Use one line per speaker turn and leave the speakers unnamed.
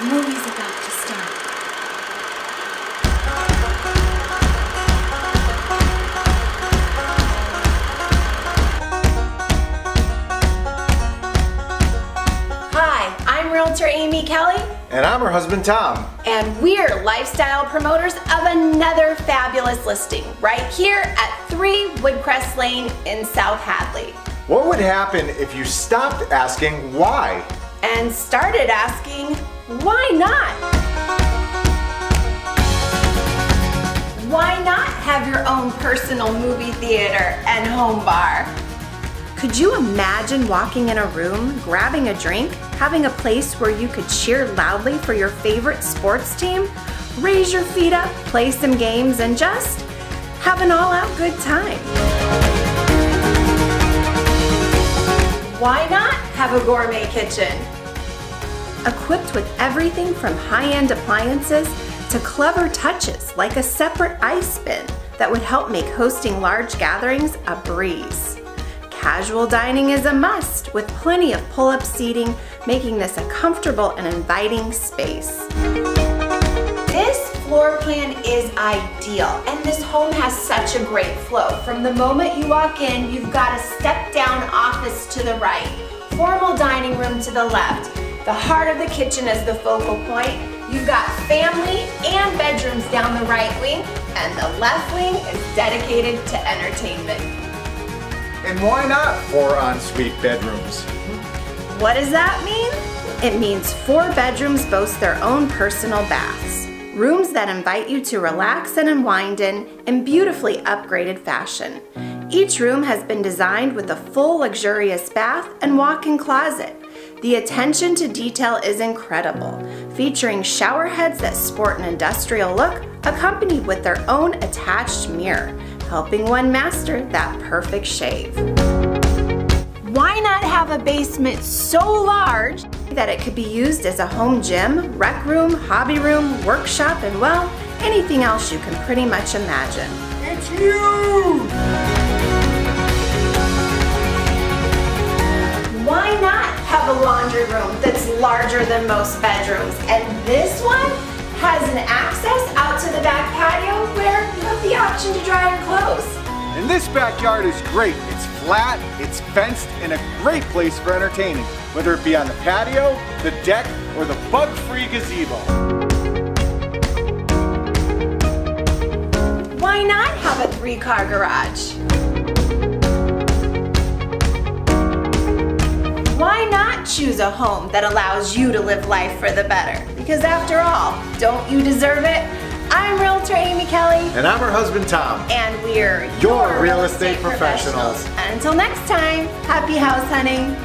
The movie's about to start. Hi, I'm Realtor Aimee Kelly,
And I'm her husband Tom.
and we're lifestyle promoters of another fabulous listing right here at 3 Woodcrest Lane in South Hadley.
What would happen if you stopped asking why?
and started asking, why not? Why not have your own personal movie theater and home bar? Could you imagine walking in a room, grabbing a drink, having a place where you could cheer loudly for your favorite sports team, raise your feet up, play some games, and just have an all out good time? Why not have a gourmet kitchen? Equipped with everything from high-end appliances to clever touches like a separate ice bin that would help make hosting large gatherings a breeze. Casual dining is a must with plenty of pull-up seating, making this a comfortable and inviting space. This floor plan is ideal and this home has such a great flow. From the moment you walk in, you've got a step down office to the right, formal dining room to the left, the heart of the kitchen is the focal point. You've got family and bedrooms down the right wing and the left wing is dedicated to entertainment.
And why not four ensuite bedrooms?
What does that mean? It means four bedrooms boast their own personal baths. Rooms that invite you to relax and unwind in in beautifully upgraded fashion. Each room has been designed with a full luxurious bath and walk-in closet. The attention to detail is incredible, featuring shower heads that sport an industrial look accompanied with their own attached mirror, helping one master that perfect shave. Why not have a basement so large that it could be used as a home gym, rec room, hobby room, workshop, and well, anything else you can pretty much imagine?
It's huge!
Larger than most bedrooms? And this one has an access out to the back patio where you have the option to dry your clothes.
And this backyard is great. It's flat, it's fenced, and a great place for entertaining, whether it be on the patio, the deck, or the bug-free gazebo.
Why not have a three-car garage? Not choose a home that allows you to live life for the better? Because after all, don't you deserve it? I'm Realtor Aimee Kelly,
And I'm her husband Tom.
and we're
Your real estate professionals.
And until next time, happy house hunting.